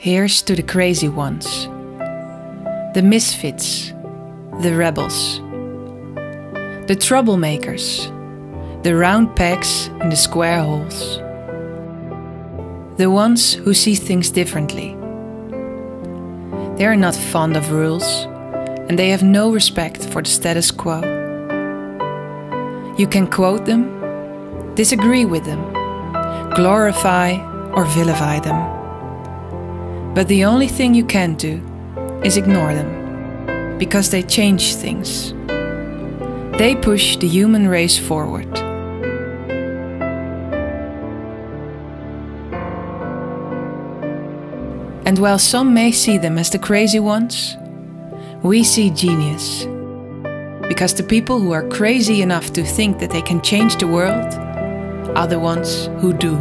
Here's to the crazy ones, the misfits, the rebels, the troublemakers, the round pegs in the square holes, the ones who see things differently. They are not fond of rules and they have no respect for the status quo. You can quote them, disagree with them, glorify or vilify them. But the only thing you can do is ignore them, because they change things. They push the human race forward. And while some may see them as the crazy ones, we see genius. Because the people who are crazy enough to think that they can change the world are the ones who do.